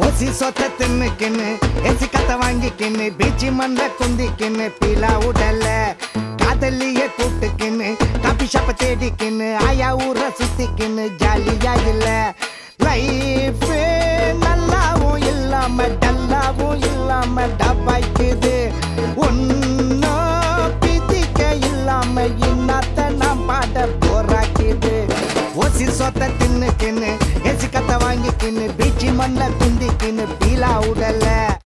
ஓசி சொத்த தின்னுக்கின்னு ஏசி கத்த வாங்கிக்கின்னு பீச்சி மண்ட குந்திக்கின்னு பீலா உடல்ல காதலிய கூப்பிட்டுக்கின்னு காபி ஷாப்ப தேடிக்கின்னு ஆயா ஊர சுத்திக்கின்னு ஜாலியா இல்ல. லைஃப் நல்லாவும் இல்லாம டல்லாவும் இல்லாம டபாய்க்குது ஒன்னும் பிதிக்க இல்லாம இன்னத்த நான் பாட போராக்கிது ஓசி சொத்த தின்னுக்கின்னு ஏசி கத்த வாங்கிக்கின்னு பீச்சி மண்ல குந்திக்கின்னு பீலா உடல.